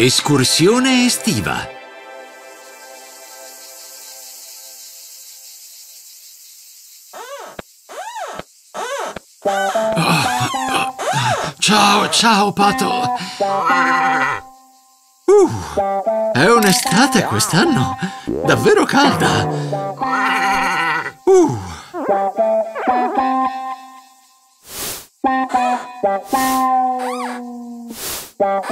Escursione estiva. Ciao, ciao, Pato. Uh, è un'estate quest'anno. Davvero calda. Uh. Ai.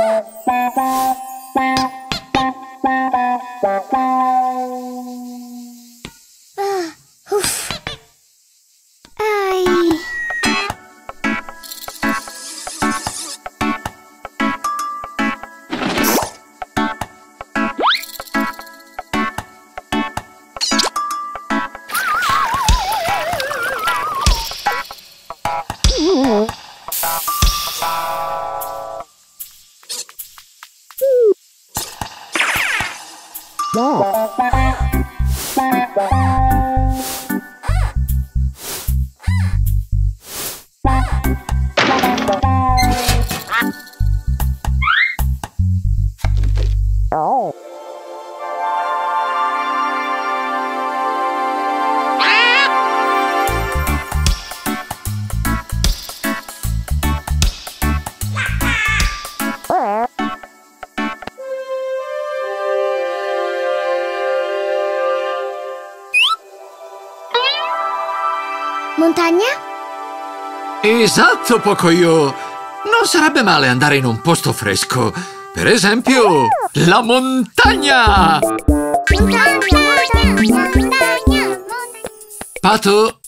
Esatto, Pocoyo. Non sarebbe male andare in un posto fresco. Per esempio, la montagna. Pato,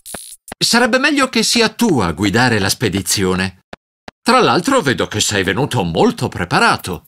sarebbe meglio che sia tu a guidare la spedizione. Tra l'altro vedo che sei venuto molto preparato.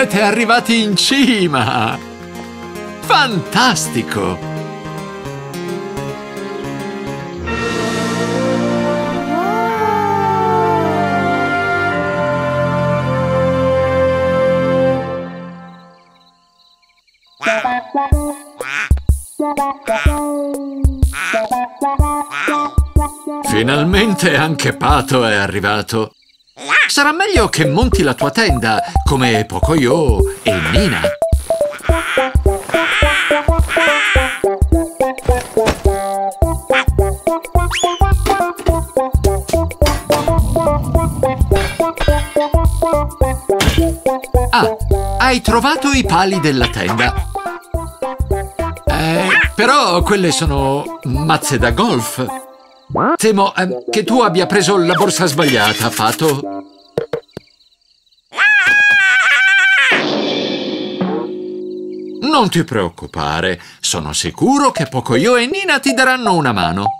Siete arrivati in cima! Fantastico! Finalmente anche Pato è arrivato. Sarà meglio che monti la tua tenda, come Pocoyo e Nina. Ah, hai trovato i pali della tenda. Eh, però quelle sono mazze da golf. Temo eh, che tu abbia preso la borsa sbagliata, Pato. Non ti preoccupare, sono sicuro che Pocoyo e Nina ti daranno una mano.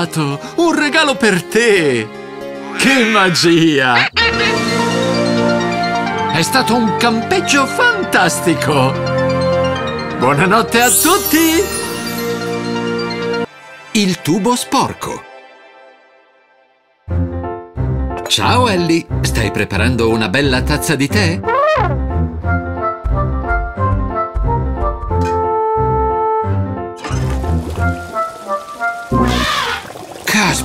Pato, un regalo per te! Che magia! È stato un campeggio fantastico! Buonanotte a tutti! Il tubo sporco Ciao Ellie, stai preparando una bella tazza di tè?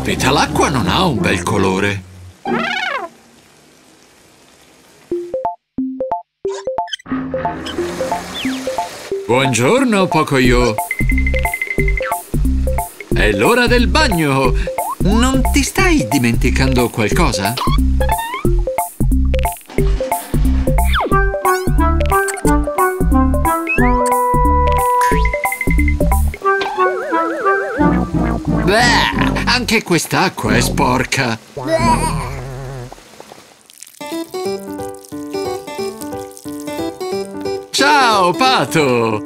Caspita, l'acqua non ha un bel colore. Buongiorno, Pocoyo. È l'ora del bagno. Non ti stai dimenticando qualcosa? Anche quest'acqua è sporca. Ciao, Pato!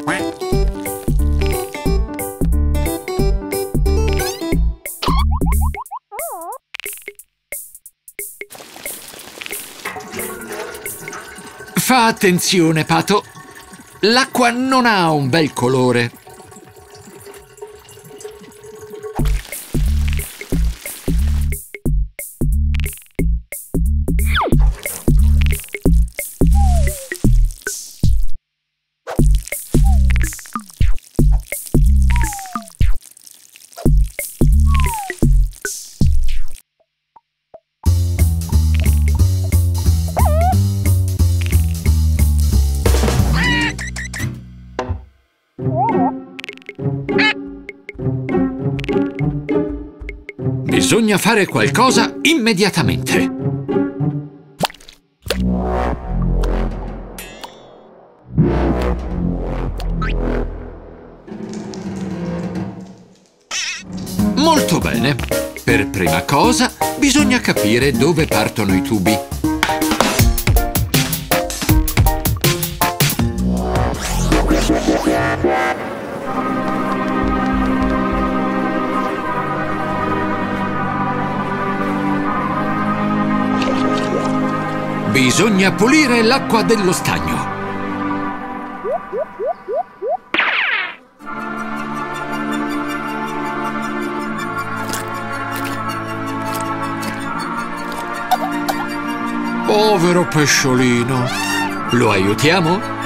Fa attenzione, Pato. L'acqua non ha un bel colore. Bisogna fare qualcosa immediatamente. Molto bene. Per prima cosa, bisogna capire dove partono i tubi. Bisogna pulire l'acqua dello stagno. Povero pesciolino. Lo aiutiamo?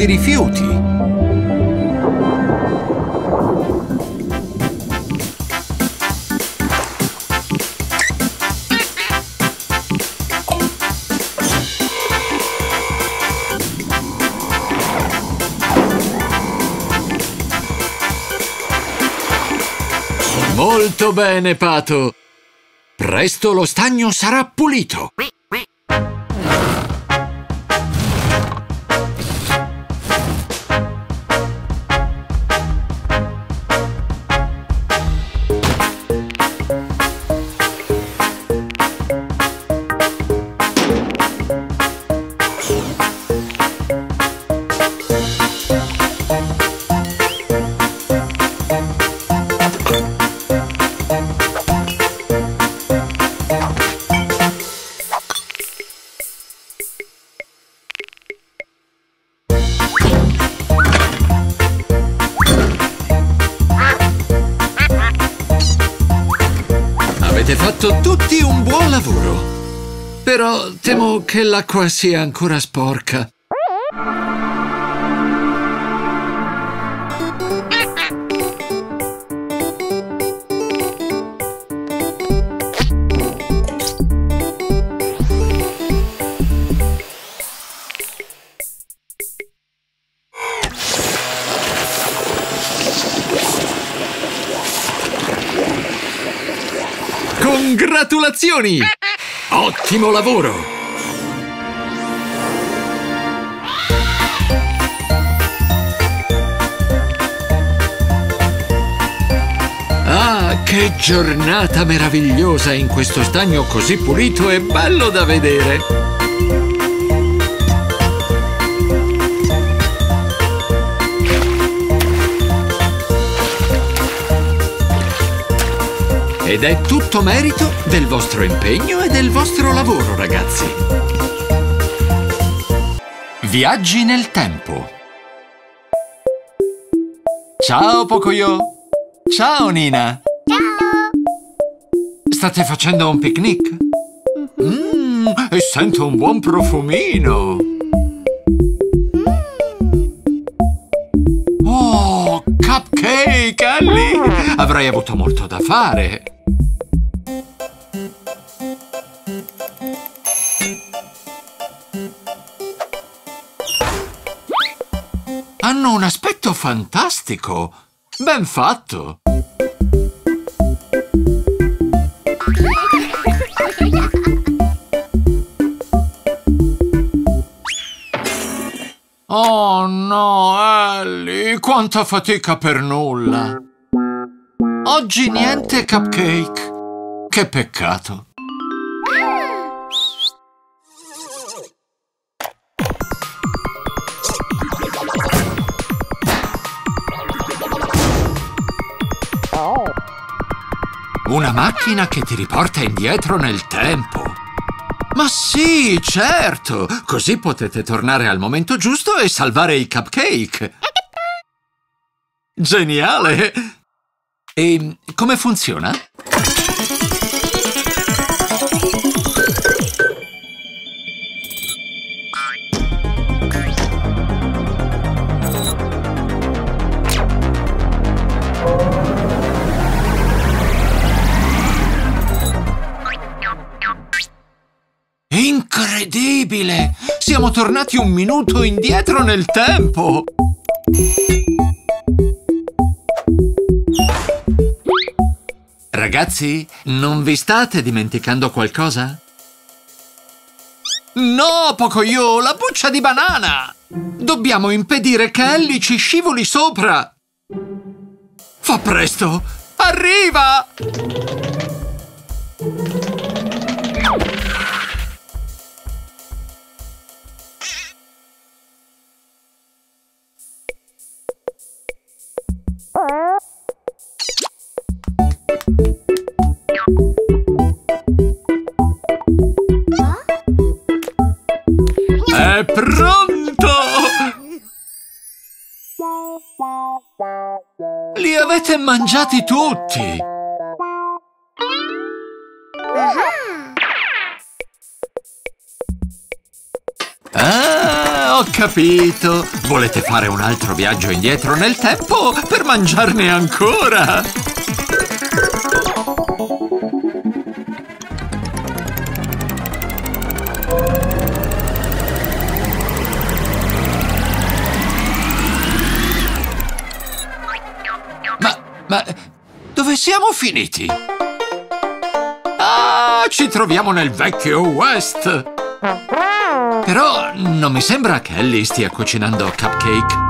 Di rifiuti! Molto bene, Pato! Presto lo stagno sarà pulito! Temo che l'acqua sia ancora sporca. Congratulazioni! Ottimo lavoro! Che giornata meravigliosa in questo stagno così pulito e bello da vedere! Ed è tutto merito del vostro impegno e del vostro lavoro, ragazzi. Viaggi nel tempo. Ciao, Pocoyo. Ciao, Nina. State facendo un picnic? Mmm, e sento un buon profumino. Oh, cupcake, Ellie! Avrei avuto molto da fare. Hanno un aspetto fantastico. Ben fatto. Oh no, Ellie, quanta fatica per nulla. Oggi niente cupcake. Che peccato. Una macchina che ti riporta indietro nel tempo. Ma sì, certo! Così potete tornare al momento giusto e salvare i cupcake. Geniale! E come funziona? Incredibile! Siamo tornati un minuto indietro nel tempo! Ragazzi, non vi state dimenticando qualcosa? No, Pocoyo, la buccia di banana! Dobbiamo impedire che Ellie ci scivoli sopra! Fa presto! Arriva! Pronto! Li avete mangiati tutti! Ah, ho capito! Volete fare un altro viaggio indietro nel tempo per mangiarne ancora? Ma, dove siamo finiti? Ah, ci troviamo nel vecchio West! Però non mi sembra che Ellie stia cucinando cupcake.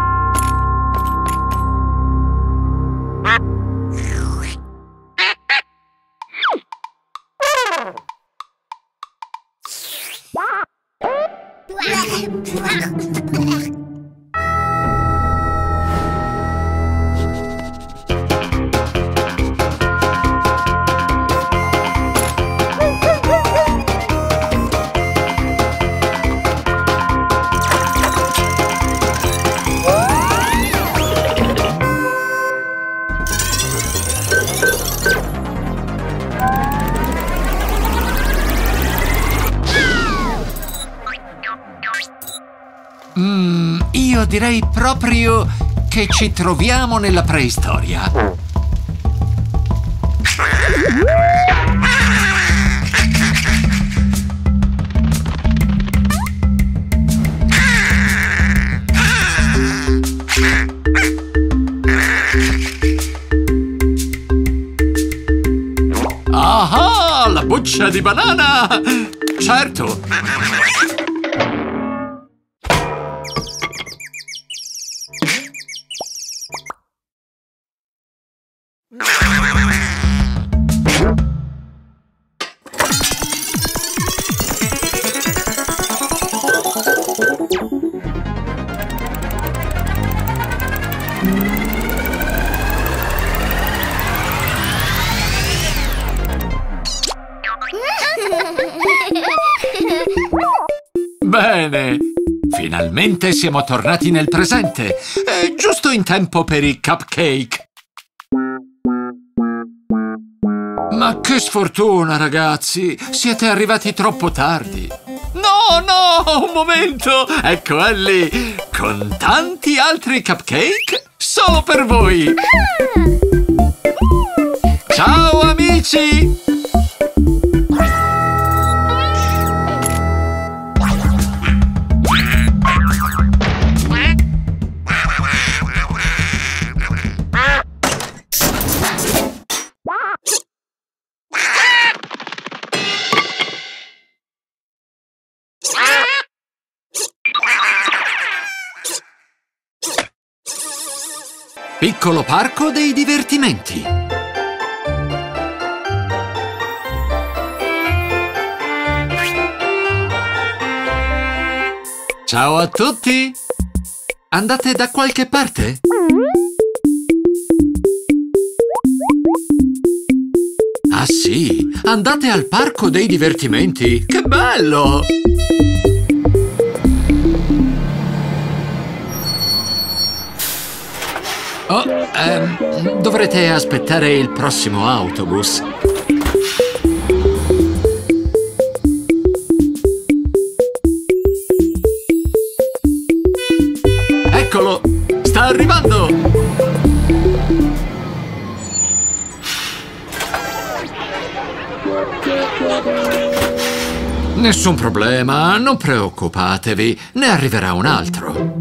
Proprio che ci troviamo nella preistoria. Ah, la buccia di banana! Certo! Siamo tornati nel presente. È giusto in tempo per i cupcake. Ma che sfortuna, ragazzi! Siete arrivati troppo tardi. No, no, un momento! Ecco Ellie, con tanti altri cupcake solo per voi! Ciao, amici! Piccolo parco dei divertimenti. Ciao a tutti! Andate da qualche parte? Ah sì, andate al parco dei divertimenti! Che bello! Ehm, dovrete aspettare il prossimo autobus. Eccolo! Sta arrivando! Nessun problema, non preoccupatevi, ne arriverà un altro.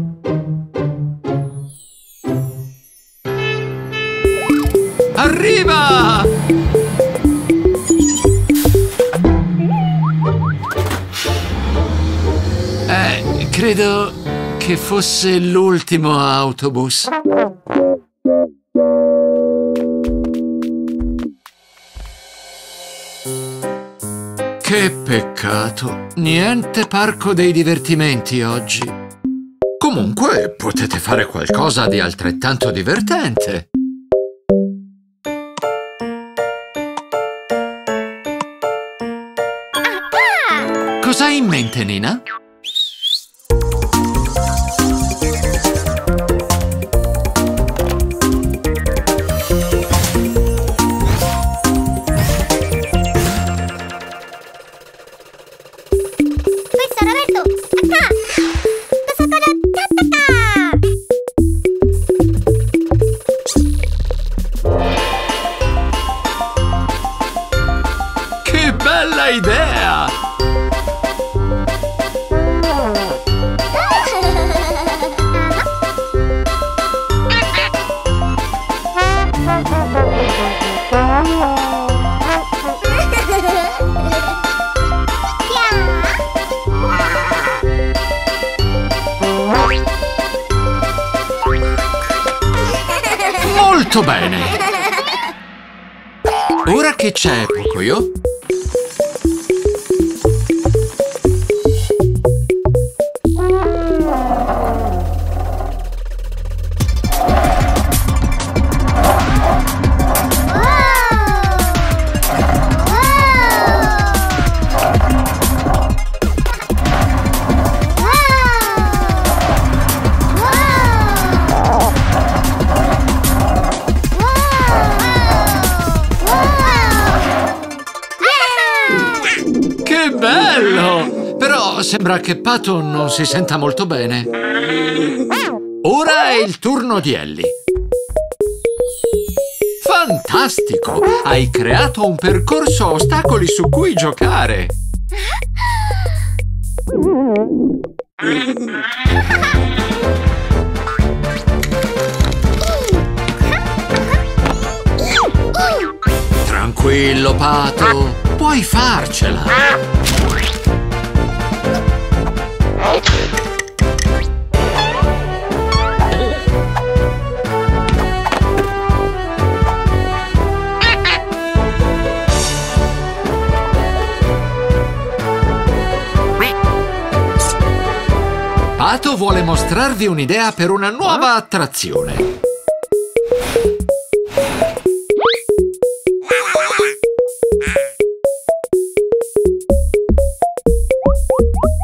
Arriva! Eh, credo che fosse l'ultimo autobus. Che peccato! Niente parco dei divertimenti oggi. Comunque, potete fare qualcosa di altrettanto divertente. Cosa hai in mente, Nina? Molto bene! Ora che c'è Pocoyo, sembra che Pato non si senta molto bene. Ora è il turno di Ellie. Fantastico! Hai creato un percorso a ostacoli su cui giocare. Tranquillo, Pato. Puoi farcela. Pato vuole mostrarvi un'idea per una nuova attrazione.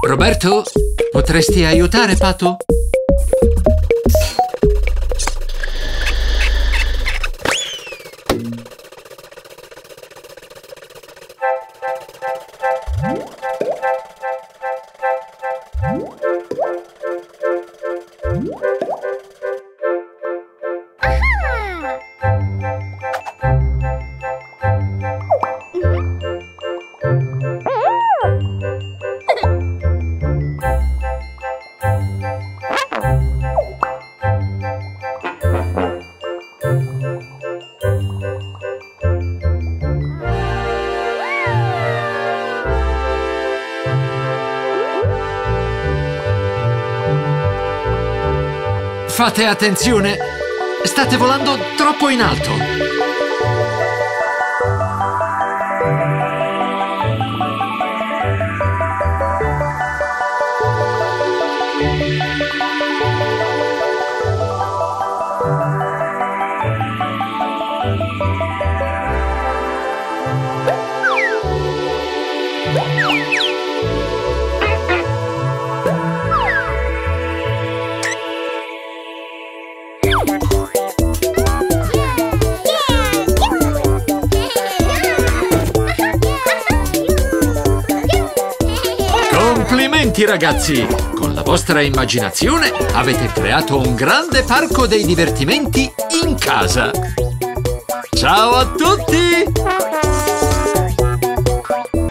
Roberto, potresti aiutare Pato? Fate attenzione! State volando troppo in alto! Complimenti ragazzi! Con la vostra immaginazione avete creato un grande parco dei divertimenti in casa! Ciao a tutti!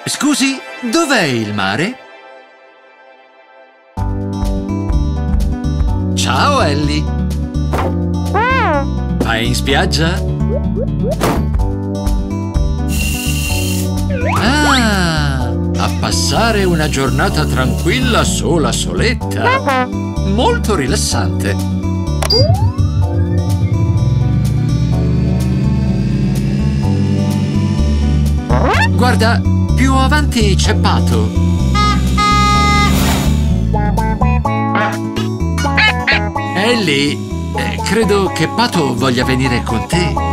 Scusi, dov'è il mare? Ciao Ellie! Vai in spiaggia? Passare una giornata tranquilla sola soletta. Molto rilassante. Guarda, più avanti c'è Pato. Ellie, eh, credo che Pato voglia venire con te.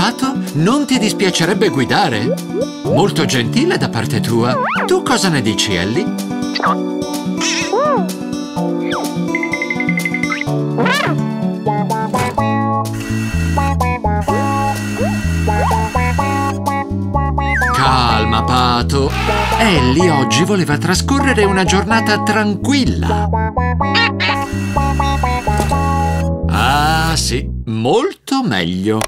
Che dici, Pato? Non ti dispiacerebbe guidare? Molto gentile da parte tua. Tu cosa ne dici, Ellie? Calma, Pato. Ellie oggi voleva trascorrere una giornata tranquilla. Ah, sì, molto meglio.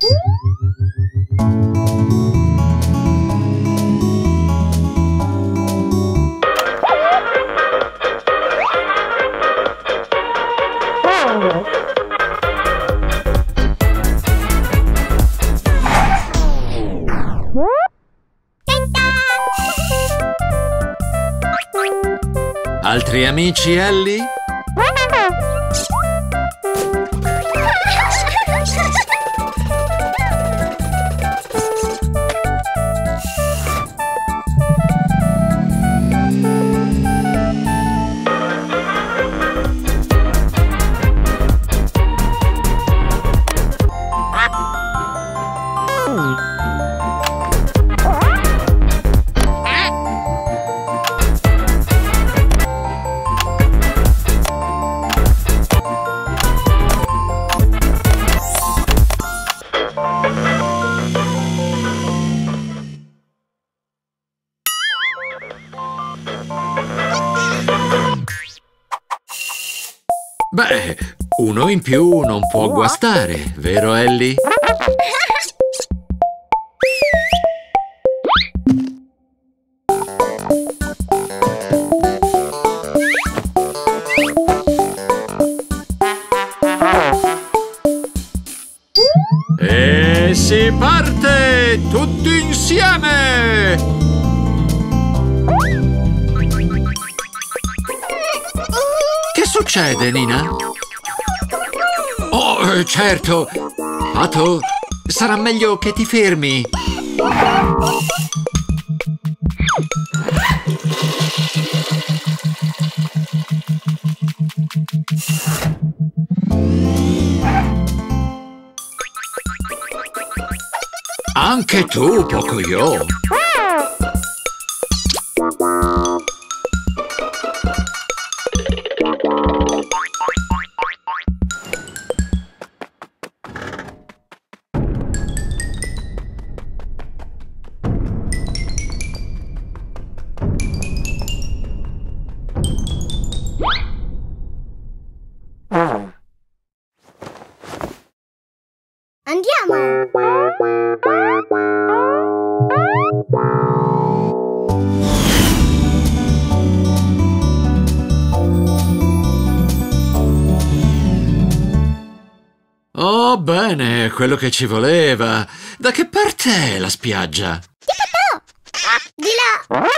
Amici, Ellie? Più non può guastare, vero Ellie? E si parte tutti insieme! Che succede, Nina? Certo! Pato, sarà meglio che ti fermi. Anche tu, Pocoyo. Quello che ci voleva. Da che parte è la spiaggia? Di là!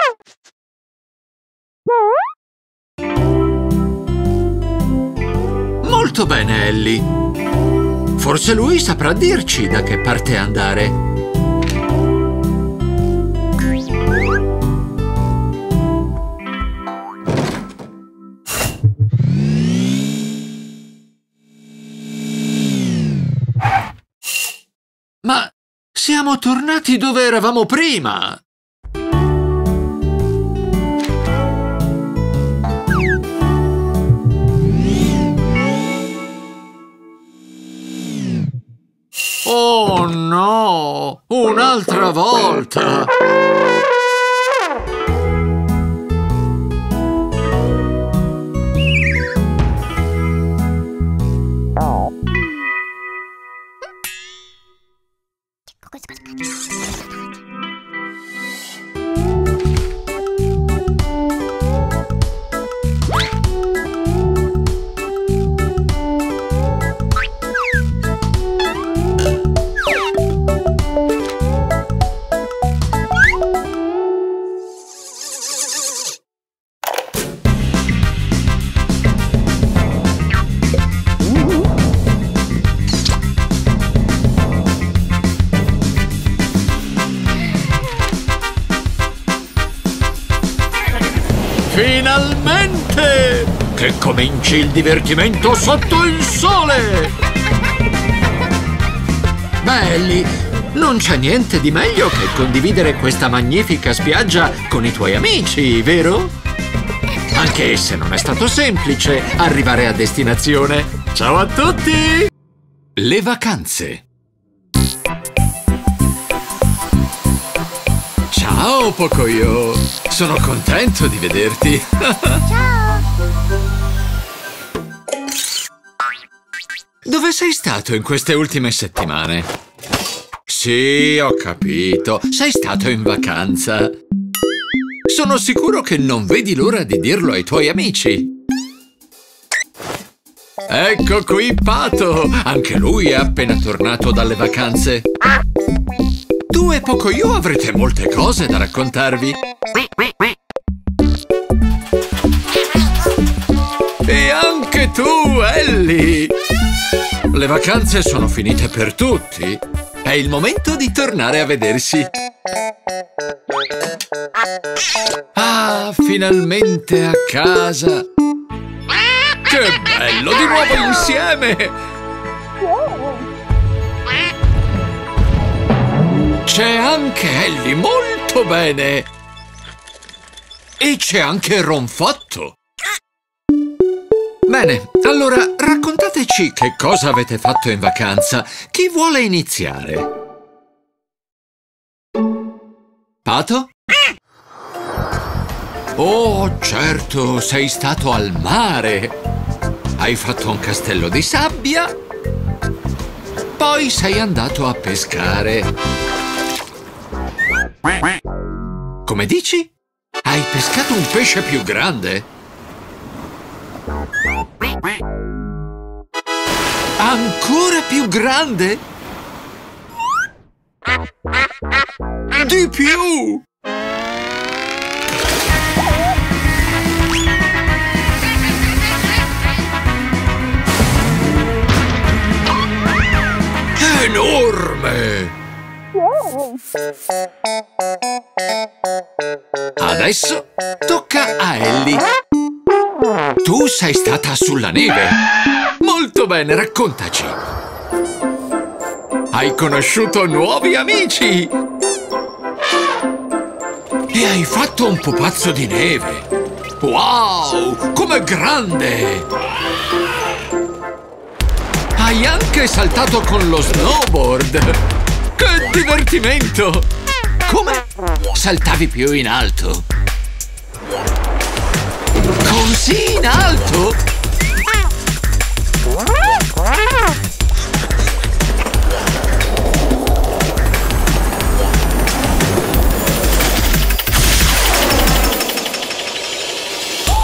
Molto bene, Ellie. Forse lui saprà dirci da che parte andare. Siamo tornati dove eravamo prima! Oh no! Un'altra volta! Cominci il divertimento sotto il sole! Belli, non c'è niente di meglio che condividere questa magnifica spiaggia con i tuoi amici, vero? Anche se non è stato semplice arrivare a destinazione. Ciao a tutti! Le vacanze. Ciao, Pocoyo! Sono contento di vederti. Ciao! Dove sei stato in queste ultime settimane? Sì, ho capito. Sei stato in vacanza. Sono sicuro che non vedi l'ora di dirlo ai tuoi amici. Ecco qui Pato! Anche lui è appena tornato dalle vacanze. Tu e Pocoyo avrete molte cose da raccontarvi. E anche tu, Ellie! Le vacanze sono finite per tutti. È il momento di tornare a vedersi. Ah, finalmente a casa! Che bello, di nuovo insieme! C'è anche Ellie, molto bene! E c'è anche Ronfatto! Bene, allora raccontateci che cosa avete fatto in vacanza. Chi vuole iniziare? Pato? Oh, certo, sei stato al mare! hai fatto un castello di sabbia. Poi sei andato a pescare. Come dici? Hai pescato un pesce più grande? Ancora più grande? Di più! Enorme! Adesso tocca a Ellie. Tu sei stata sulla neve. Molto bene, raccontaci. Hai conosciuto nuovi amici. E hai fatto un pupazzo di neve. Wow, com'è grande! Hai anche saltato con lo snowboard! Che divertimento! Come? Saltavi più in alto? Così in alto?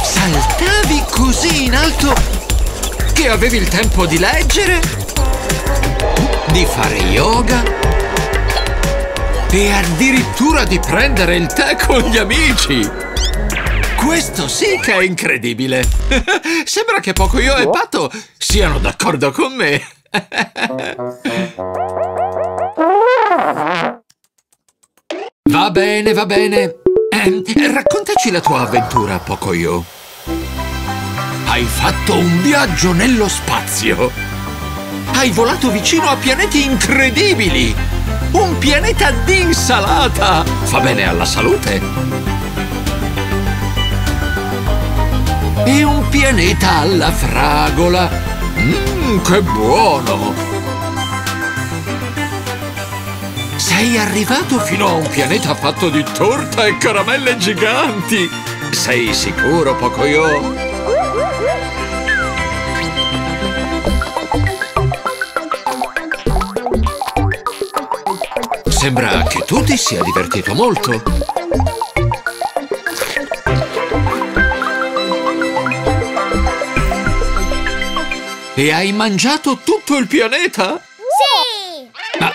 Saltavi così in alto che avevi il tempo di leggere, di fare yoga e addirittura di prendere il tè con gli amici. Questo sì che è incredibile. Sembra che Pocoyo e Pato siano d'accordo con me. Va bene, va bene. Eh, raccontaci la tua avventura, Pocoyo. Hai fatto un viaggio nello spazio! Hai volato vicino a pianeti incredibili! Un pianeta di insalata! Fa bene alla salute! E un pianeta alla fragola! Mmm, che buono! Sei arrivato fino a un pianeta fatto di torta e caramelle giganti! Sei sicuro, Pocoyo? Sembra che tu ti sia divertito molto. E hai mangiato tutto il pianeta? Sì! Ma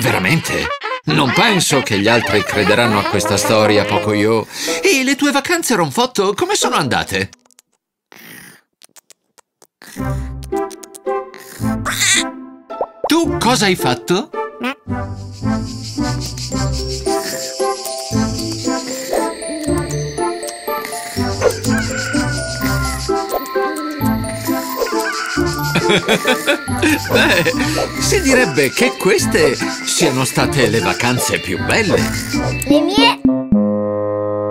veramente? Non penso che gli altri crederanno a questa storia, Pocoyo. E le tue vacanze ronfotto come sono andate? Tu cosa hai fatto? Beh, si direbbe che queste siano state le vacanze più belle. Le mie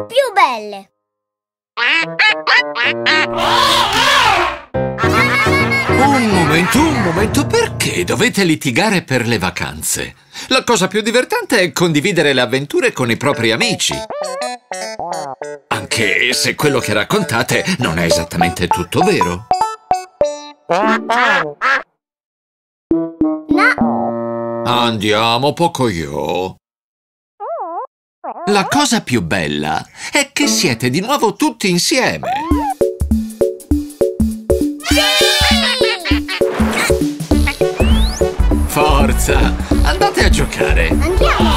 più belle. Un momento, un momento, perché dovete litigare per le vacanze? La cosa più divertente è condividere le avventure con i propri amici. Anche se quello che raccontate non è esattamente tutto vero. No, Andiamo, Pocoyo. La cosa più bella è che siete di nuovo tutti insieme. Forza, andate a giocare. andiamo.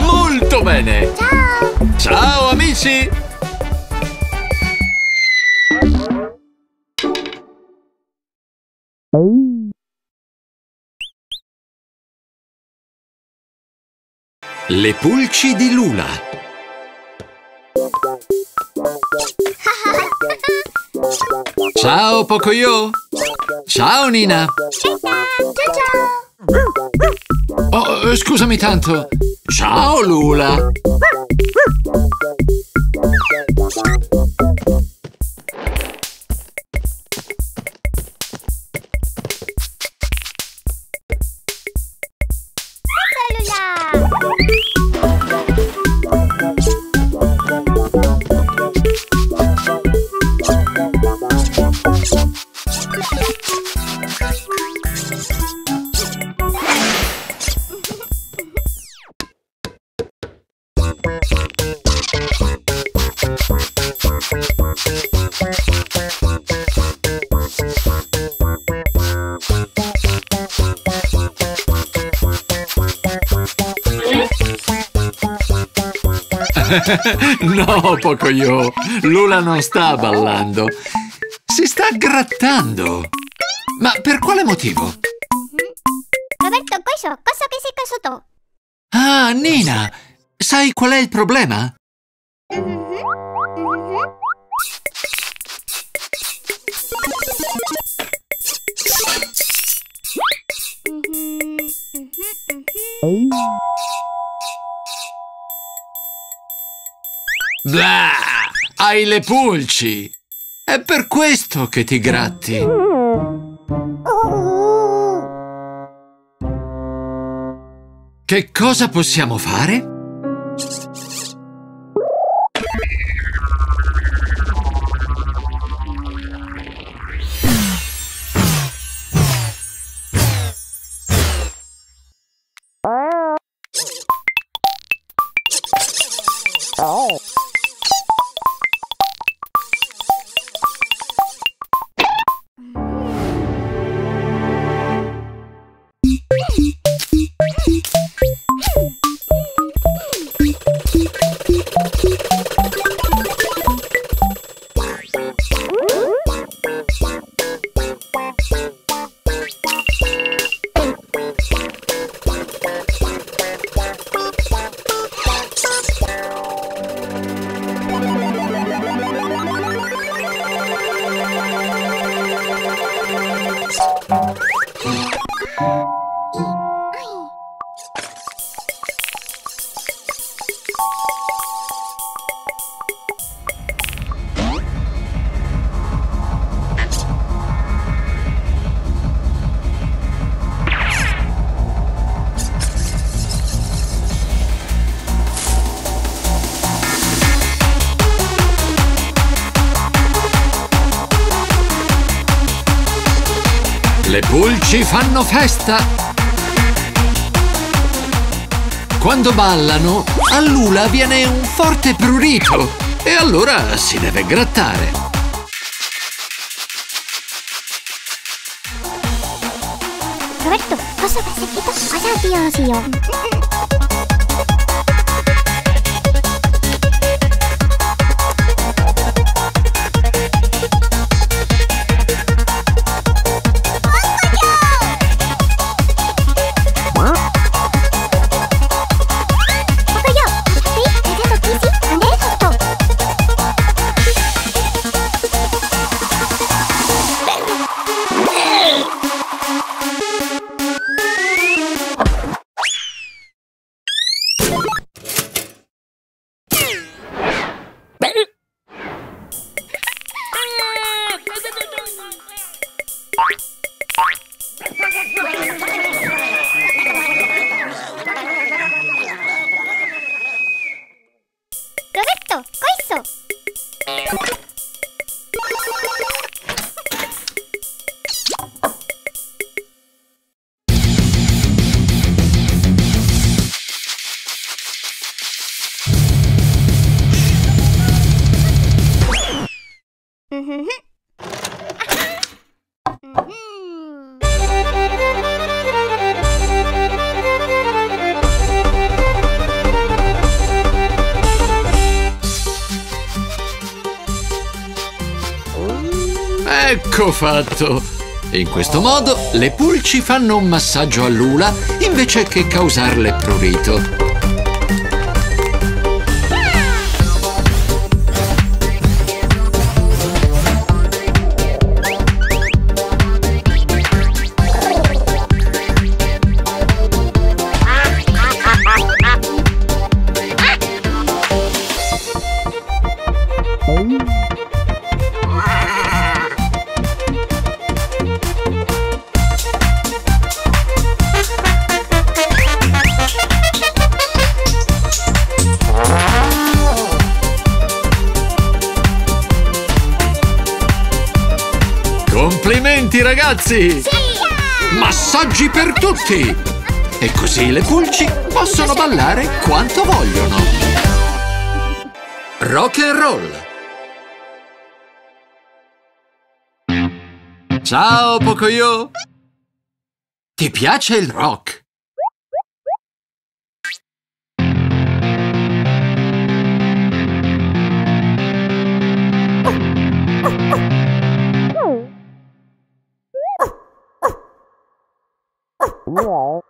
Molto bene. Ciao. Ciao, amici. Le pulci di Lula. Ciao, Pocoyo. Ciao, Nina. Ciao ciao. Oh, eh, scusami tanto. Ciao, Lula. no, Pocoyo, Lula non sta ballando. Si sta grattando. Ma per quale motivo? Roberto, questo, cosa che sei caduto? Ah, Nina, sai qual è il problema? Blah! Hai le pulci! È per questo che ti gratti. Che cosa possiamo fare? Fanno festa! Quando ballano, a Lula viene un forte prurito e allora si deve grattare. Roberto, cosa che sei caduto? Cosa Dio, Ecco fatto! In questo modo le pulci fanno un massaggio a Lula invece che causarle prurito. Ragazzi! Massaggi per tutti! E così le pulci possono ballare quanto vogliono. Rock and roll! Ciao Pocoyo! Ti piace il rock? 来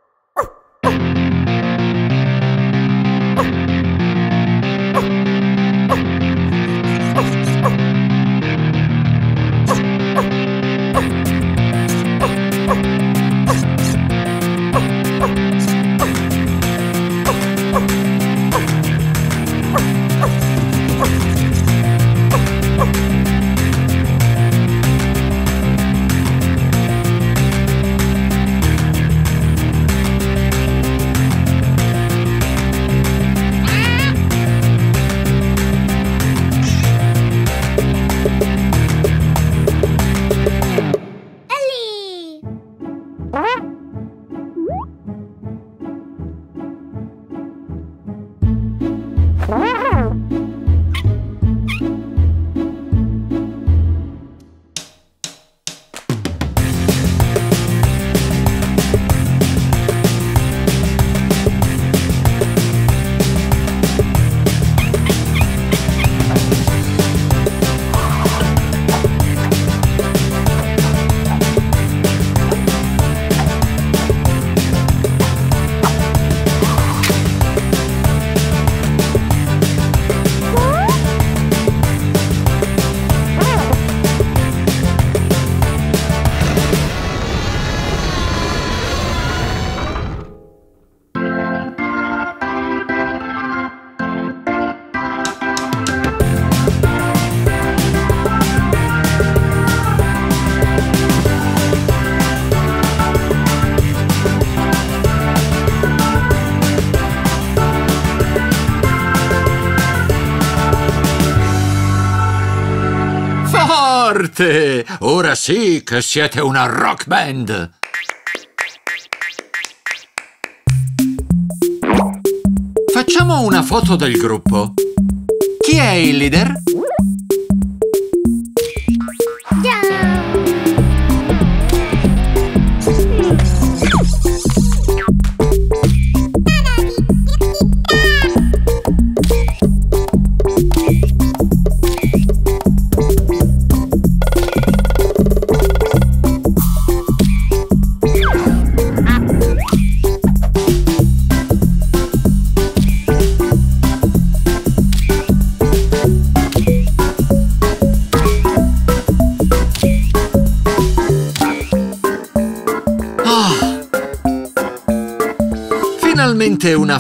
Ora sì che siete una rock band! Facciamo una foto del gruppo. Chi è il leader?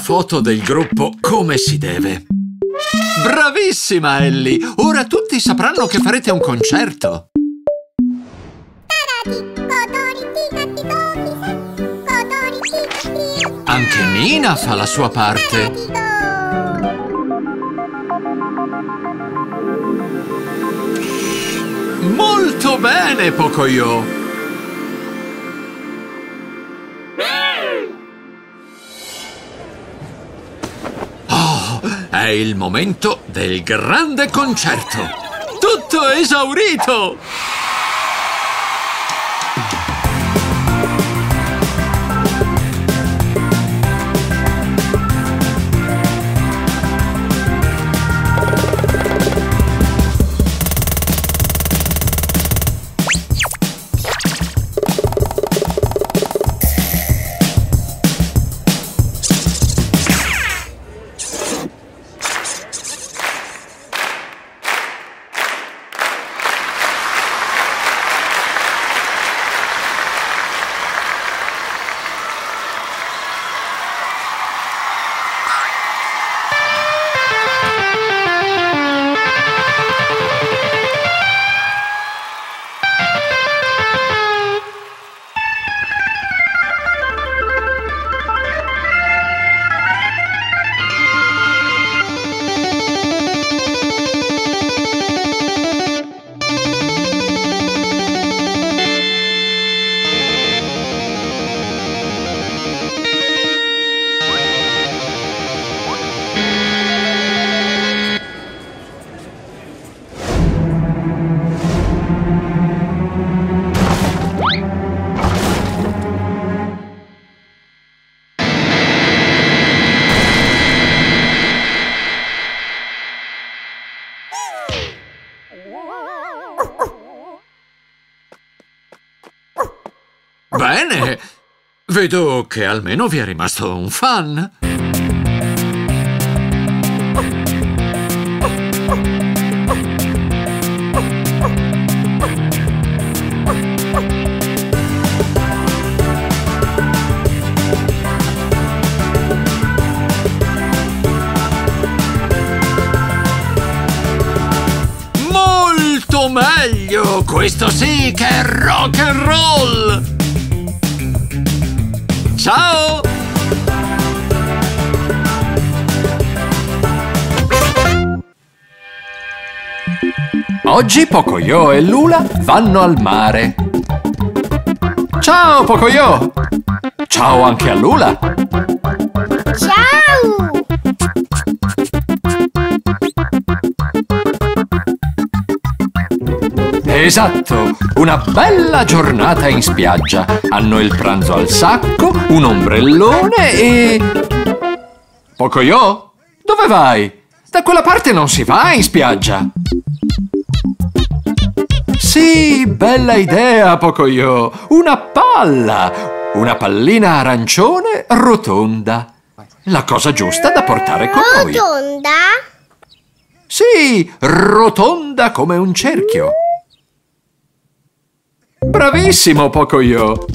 Foto del gruppo come si deve. Bravissima, Ellie! Ora tutti sapranno che farete un concerto. Anche Nina fa la sua parte. Molto bene, Pocoyo! Il momento del grande concerto! Tutto esaurito! Vedo che almeno vi è rimasto un fan. Molto meglio! Questo sì che è rock and roll! Ciao! Oggi Pocoyo e Lula vanno al mare. Ciao Pocoyo! Ciao anche a Lula! Ciao! Esatto, una bella giornata in spiaggia. Hanno il pranzo al sacco, un ombrellone e... Pocoyo? Dove vai? Da quella parte non si va in spiaggia. Sì, bella idea, Pocoyo. Una palla. Una pallina arancione rotonda. La cosa giusta da portare con noi. Rotonda? Sì, rotonda come un cerchio. Bravissimo, Pocoyo.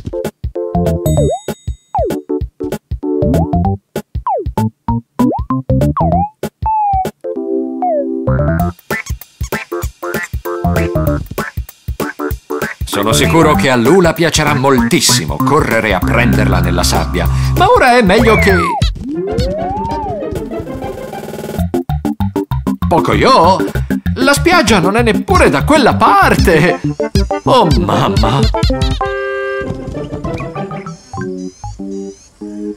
Sono sicuro che a Lula piacerà moltissimo correre a prenderla nella sabbia, ma ora è meglio che... Pocoyo, la spiaggia non è neppure da quella parte! Oh mamma!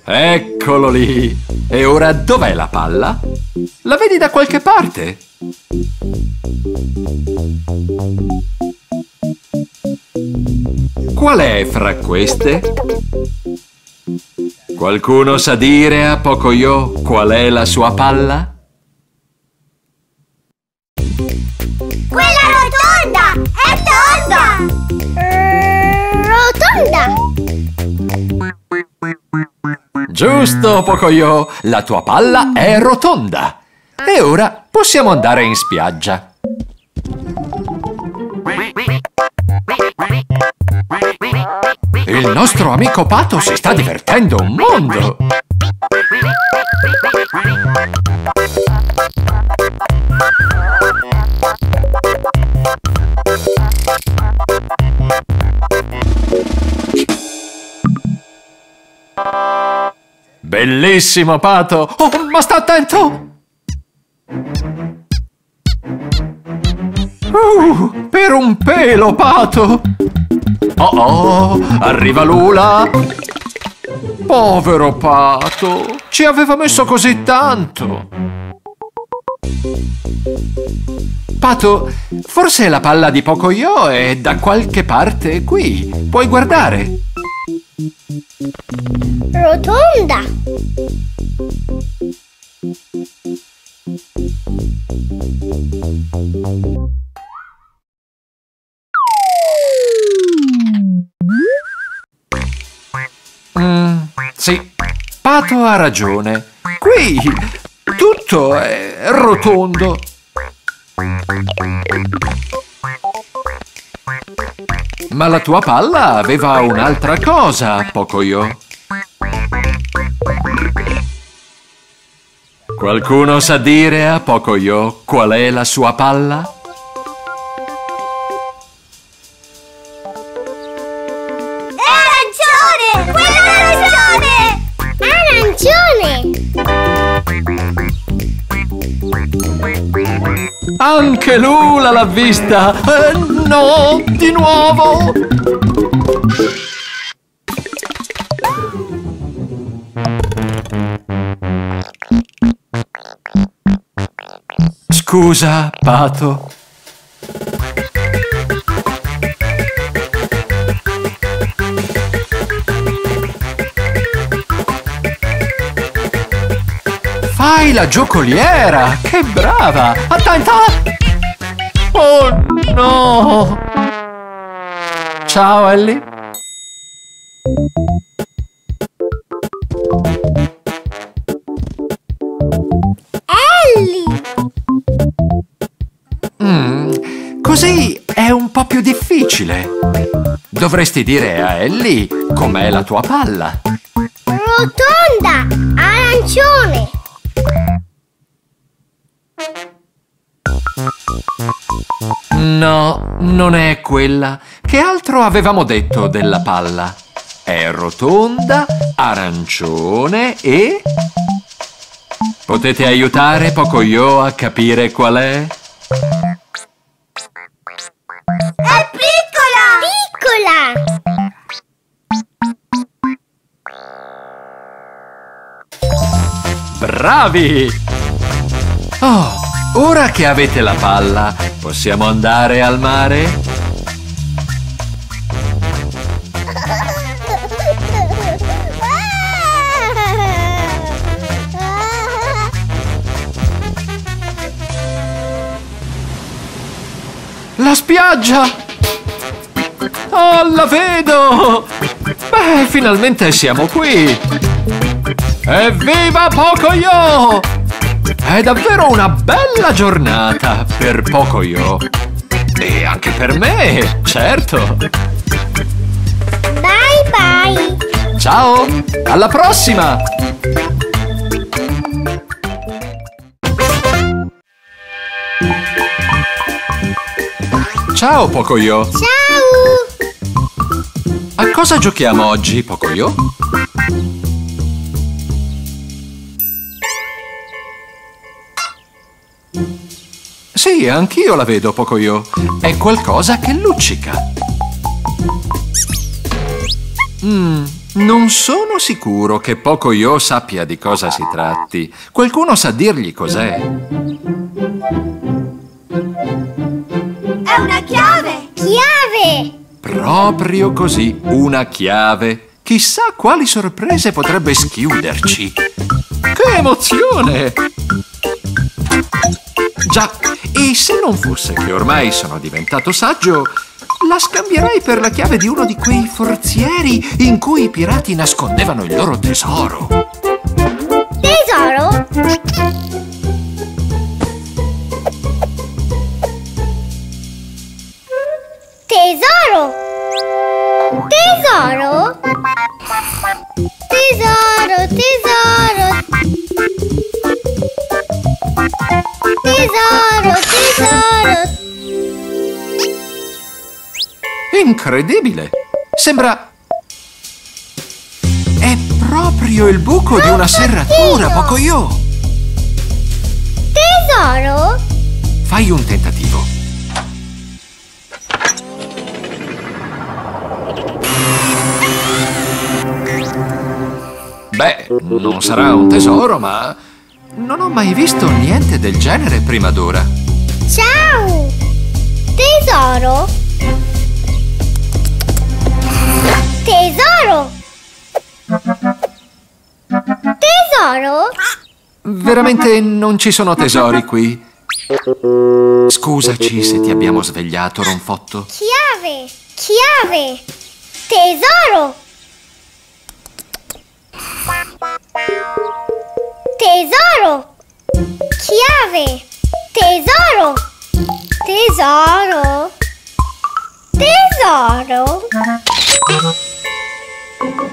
Eccolo lì! E ora dov'è la palla? La vedi da qualche parte? Qual è fra queste? Qualcuno sa dire a Pocoyo qual è la sua palla? Quella rotonda! È tonda! Rotonda! Giusto, Pocoyo! La tua palla è rotonda! E ora possiamo andare in spiaggia. Il nostro amico Pato si sta divertendo un mondo! Bellissimo, Pato! Oh, ma sta attento! Uh, per un pelo, Pato! Oh oh, arriva Lula! Povero Pato, ci aveva messo così tanto! Pato, forse la palla di Pocoyo è da qualche parte qui. Puoi guardare? Rotonda! Mm, sì, Pato ha ragione. Qui tutto è rotondo. Ma la tua palla aveva un'altra cosa, Pocoyo. Qualcuno sa dire a Pocoyo qual è la sua palla? Anche Lula l'ha vista! Eh, no, di nuovo! Scusa, Pato. Hai la giocoliera! Che brava! Attenta! Oh no! Ciao Ellie! Ellie! Mm, così è un po' più difficile. Dovresti dire a Ellie com'è la tua palla. Rotonda, arancione, No, non è quella. Che altro avevamo detto della palla? È rotonda, arancione e... Potete aiutare Pocoyo a capire qual è? È piccola! Piccola! Bravi! Oh, ora che avete la palla, possiamo andare al mare? La spiaggia! Oh, la vedo! Beh, finalmente siamo qui! Evviva Pocoyo! È davvero una bella giornata per Pocoyo! E anche per me, certo! Bye bye! Ciao! Alla prossima! Ciao Pocoyo! Ciao! A cosa giochiamo oggi, Pocoyo? Sì, anch'io la vedo, Pocoyo. È qualcosa che luccica. Mm, non sono sicuro che Pocoyo sappia di cosa si tratti. Qualcuno sa dirgli cos'è? È una chiave! Chiave! Proprio così, una chiave. Chissà quali sorprese potrebbe schiuderci. Che emozione! Già, e se non fosse che ormai sono diventato saggio, la scambierei per la chiave di uno di quei forzieri in cui i pirati nascondevano il loro tesoro. Tesoro? Tesoro! Tesoro? Tesoro, tesoro! Tesoro, tesoro! Incredibile! Sembra... È proprio il buco di una serratura, Pocoyo! Tesoro? Fai un tentativo. Beh, non sarà un tesoro, ma non ho mai visto niente del genere prima d'ora. Ciao! Tesoro? Tesoro? Tesoro? Veramente non ci sono tesori qui. Scusaci se ti abbiamo svegliato, Ronfotto. Chiave! Chiave! Tesoro! Tesoro! Chiave! Tesoro! Tesoro! Tesoro!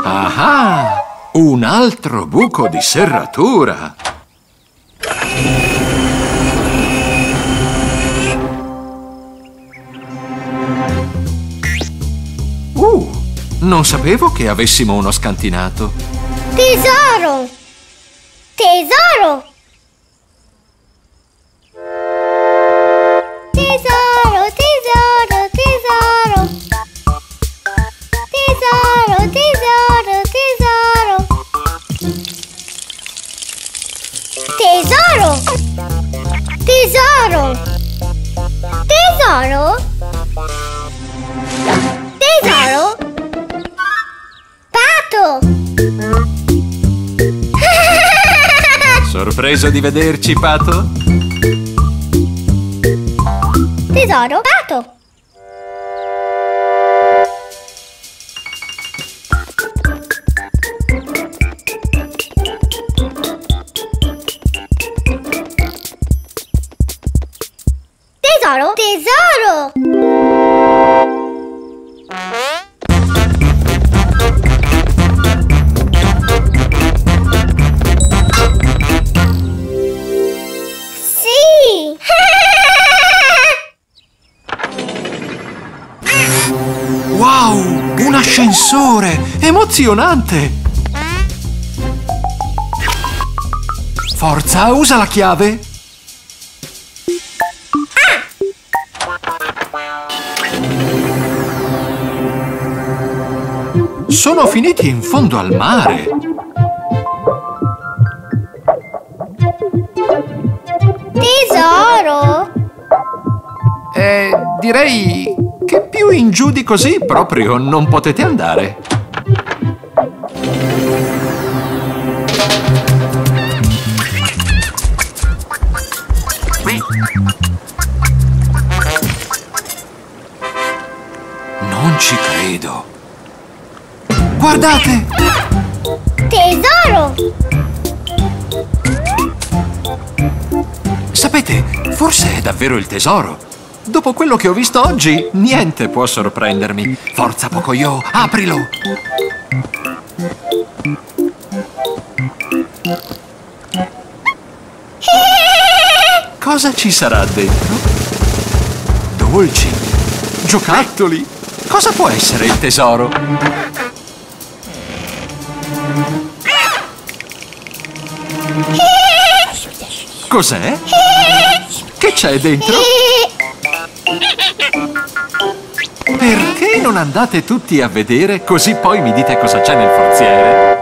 Ah, un altro buco di serratura. Uh, non sapevo che avessimo uno scantinato. Tesoro! Tesoro! Tesoro, tesoro, tesoro! Tesoro, tesoro, tesoro! Tesoro! Tesoro! Tesoro! Tesoro! Pato! Sorpreso di vederci, Pato? Tesoro, pato! Emozionante! Forza, usa la chiave! Sono finiti in fondo al mare! Tesoro? Eh, direi che più in giù di così proprio non potete andare. Guardate! Tesoro? Sapete, forse è davvero il tesoro. Dopo quello che ho visto oggi, niente può sorprendermi. Forza, Pocoyo, aprilo! Cosa ci sarà dentro? Dolci, giocattoli. Cosa può essere il tesoro? Cos'è? Che c'è dentro? Perché non andate tutti a vedere così poi mi dite cosa c'è nel forziere?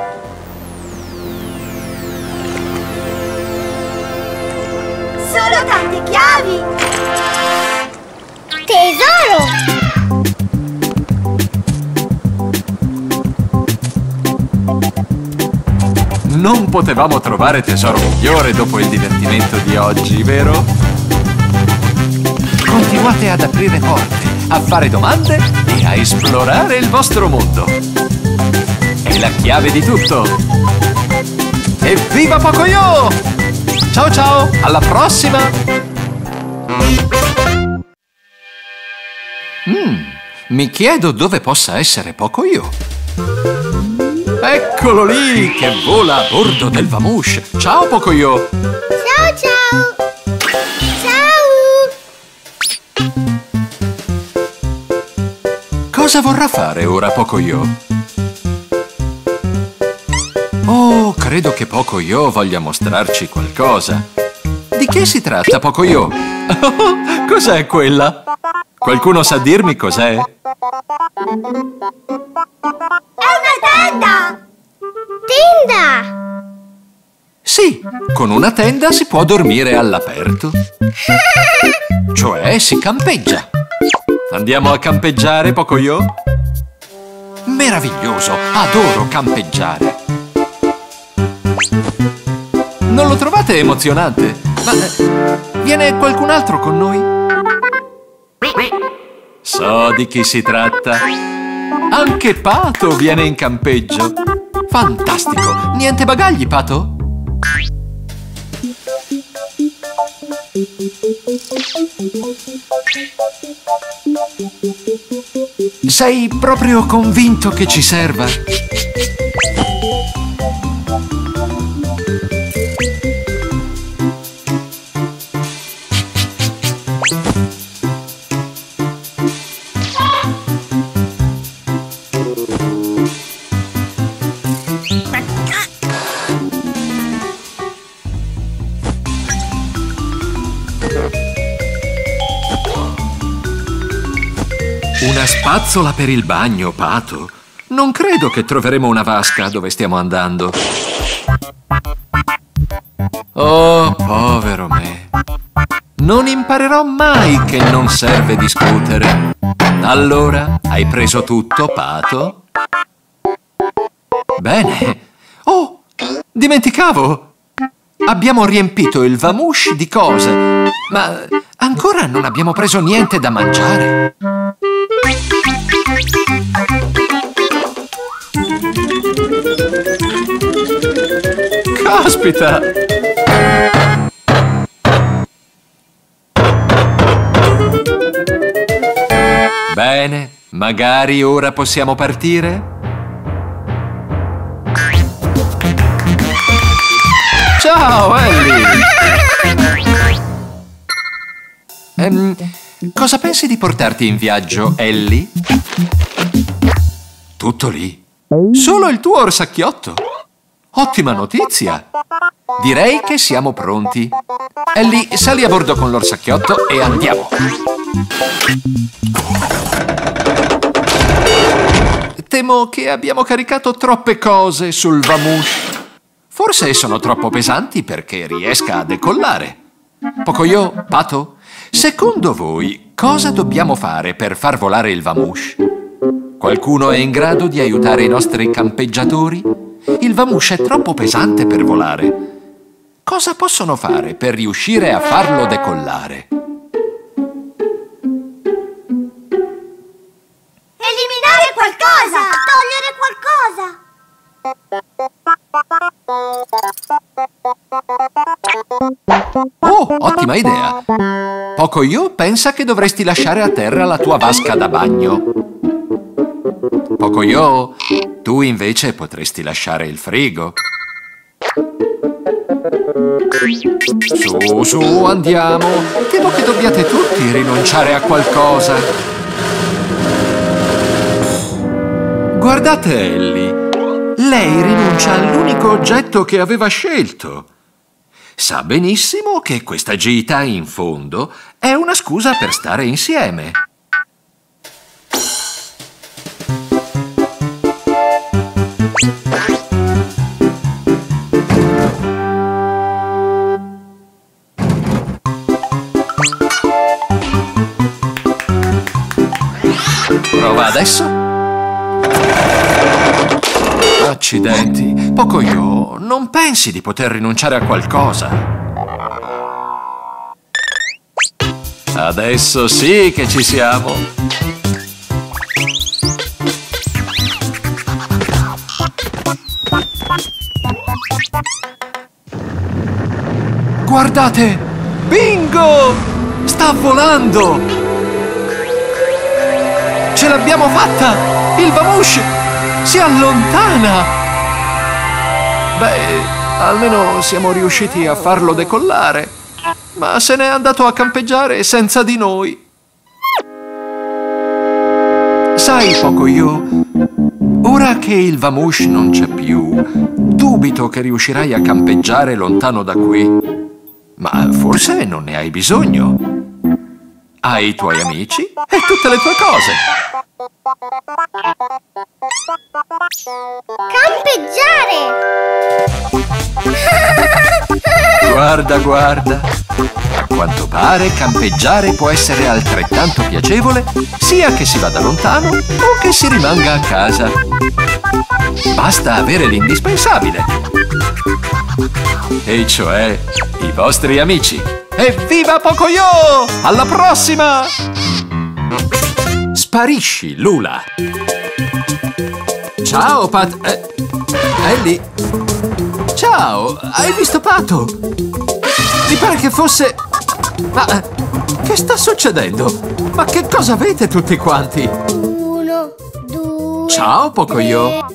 Potevamo trovare tesoro migliore dopo il divertimento di oggi, vero? Continuate ad aprire porte, a fare domande e a esplorare il vostro mondo. È la chiave di tutto. Evviva Pocoyo! Ciao ciao, alla prossima! Mm, mi chiedo dove possa essere Pocoyo. Eccolo lì, che vola a bordo del Vamouche. Ciao Pocoyo! Ciao ciao! Ciao! Cosa vorrà fare ora Pocoyo? Oh, credo che Pocoyo voglia mostrarci qualcosa. Di che si tratta, Pocoyo? Oh, cos'è quella? Qualcuno sa dirmi cos'è? È una tenda! Tenda! Sì, con una tenda si può dormire all'aperto. Cioè si campeggia. Andiamo a campeggiare, Pocoyo? Meraviglioso, adoro campeggiare. Non lo trovate emozionante? Ma eh, viene qualcun altro con noi? So di chi si tratta. Anche Pato viene in campeggio. Fantastico! Niente bagagli, Pato? Sei proprio convinto che ci serva? Una spazzola per il bagno, Pato? Non credo che troveremo una vasca dove stiamo andando. Oh, povero me. Non imparerò mai che non serve discutere. Allora, hai preso tutto, Pato? Bene. Oh, dimenticavo. Abbiamo riempito il Vamouche di cose, ma ancora non abbiamo preso niente da mangiare. Caspita! Bene, magari ora possiamo partire? Ciao, Ellie! Ehm, cosa pensi di portarti in viaggio, Ellie? Tutto lì. Solo il tuo orsacchiotto. Ottima notizia. Direi che siamo pronti. Ellie, sali a bordo con l'orsacchiotto e andiamo. Temo che abbiamo caricato troppe cose sul Vamouche. Forse sono troppo pesanti perché riesca a decollare. Pocoyo, Pato, secondo voi cosa dobbiamo fare per far volare il Vamouche? Qualcuno è in grado di aiutare i nostri campeggiatori? Il Vamouche è troppo pesante per volare. Cosa possono fare per riuscire a farlo decollare? Eliminare qualcosa! Togliere qualcosa! Oh, ottima idea! Pocoyo pensa che dovresti lasciare a terra la tua vasca da bagno. Pocoyo, tu invece potresti lasciare il frigo. Su, su, andiamo. Temo che dobbiate tutti rinunciare a qualcosa. Guardate Ellie. Lei rinuncia all'unico oggetto che aveva scelto. Sa benissimo che questa gita in fondo è una scusa per stare insieme. Prova adesso. Accidenti. Pocoyo, non pensi di poter rinunciare a qualcosa? Adesso sì che ci siamo. Guardate! Bingo! Sta volando! Ce l'abbiamo fatta! Il Vamouche si allontana! Beh, almeno siamo riusciti a farlo decollare. Ma se n'è andato a campeggiare senza di noi. Sai, Pocoyo, ora che il Vamouche non c'è più, dubito che riuscirai a campeggiare lontano da qui. Ma forse non ne hai bisogno. Hai i tuoi amici e tutte le tue cose. Campeggiare! Guarda, guarda. A quanto pare campeggiare può essere altrettanto piacevole sia che si vada lontano o che si rimanga a casa. Basta avere l'indispensabile. E cioè i vostri amici. Evviva Pocoyo! Alla prossima! Sparisci, Lula. Ciao, Pat... Eh, Ellie. Ciao, hai visto Pato? Mi pare che fosse... Ma... eh, Che sta succedendo? Ma che cosa avete tutti quanti? Uno, due... Ciao, Pocoyo.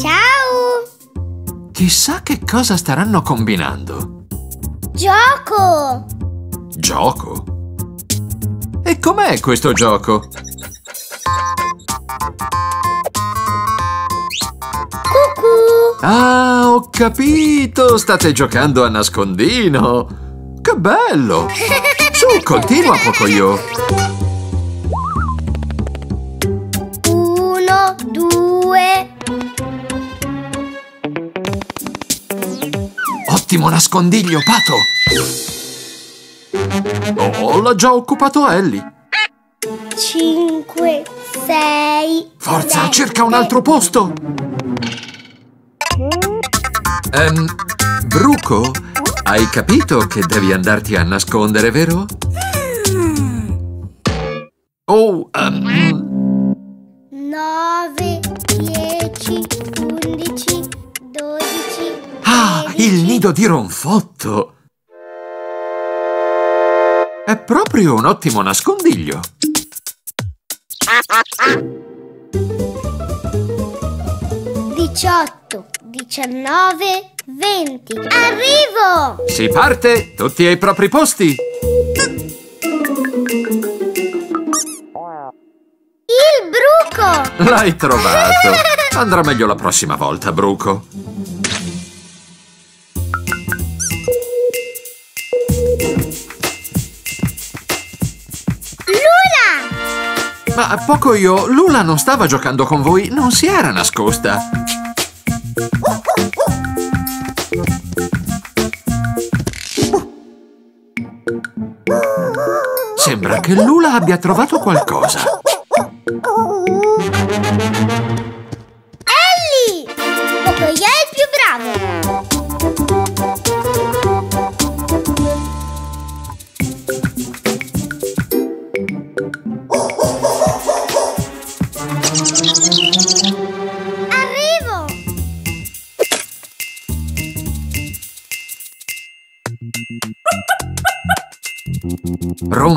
Ciao! Chissà che cosa staranno combinando. Gioco! Gioco? E com'è questo gioco? Cucù! Ah, ho capito! State giocando a nascondino! Che bello! Su, continua, Pocoyo! Uno, due... Ottimo nascondiglio, Pato! Oh, l'ha già occupato Ellie! Cinque, sei... Forza, sette. cerca un altro posto! Ehm, Bruco, hai capito che devi andarti a nascondere, vero? Oh, ehm, Nove, dieci, undici, dodici... ah, il nido di ronfotto! È proprio un ottimo nascondiglio! 18, 19, 20. Arrivo! Si parte, tutti ai propri posti! Il bruco! L'hai trovato. Andrà meglio la prossima volta, Bruco. Ma poco io, Lula non stava giocando con voi, non si era nascosta. Sembra che Lula abbia trovato qualcosa. Ellie! Pocoyo è il più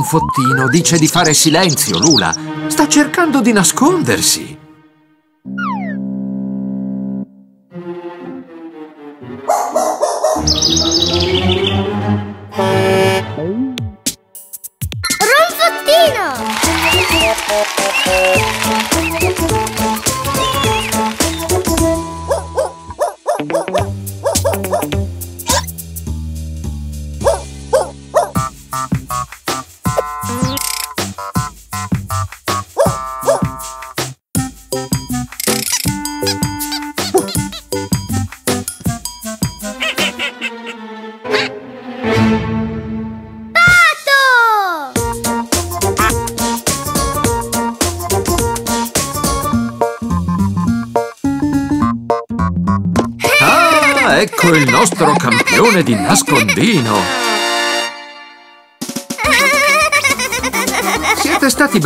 Ronfottino dice di fare silenzio, Lula. Sta cercando di nascondersi.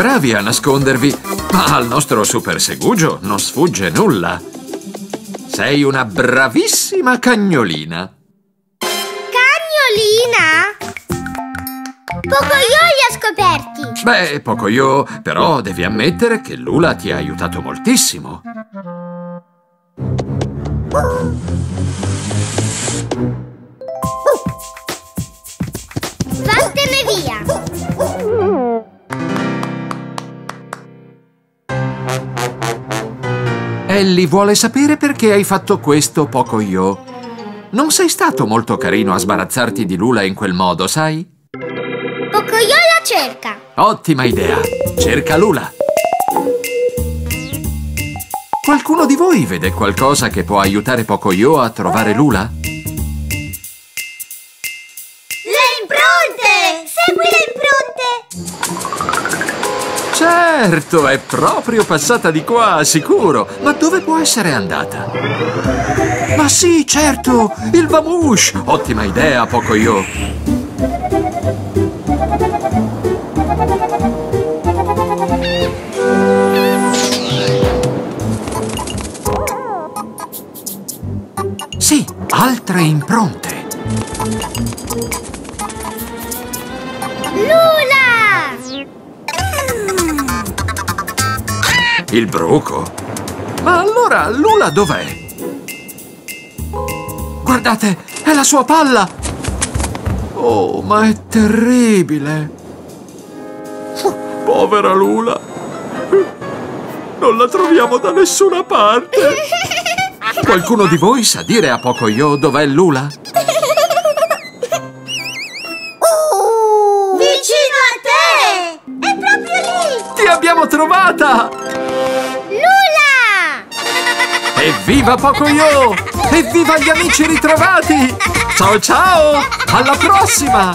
Bravi a nascondervi, ma al nostro super segugio non sfugge nulla. Sei una bravissima cagnolina. Cagnolina? Pocoyo li ha scoperti! Beh, poco io, però devi ammettere che Lula ti ha aiutato moltissimo. Ellie vuole sapere perché hai fatto questo, poco io. Non sei stato molto carino a sbarazzarti di Lula in quel modo, sai? Pocoyo la cerca! Ottima idea! Cerca Lula! Qualcuno di voi vede qualcosa che può aiutare Pocoyo a trovare Lula? Certo, è proprio passata di qua, sicuro. Ma dove può essere andata? Ma sì, certo! Il Vamush! Ottima idea, Pocoyo! Sì, altre impronte. Il bruco? Ma allora Lula dov'è? Guardate, è la sua palla! Oh, ma è terribile! Povera Lula! Non la troviamo da nessuna parte! Qualcuno di voi sa dire a Pocoyo dov'è Lula? Vicino a te! È proprio lì! Ti abbiamo trovata! Evviva Pocoyo! Evviva gli amici ritrovati! Ciao ciao! Alla prossima!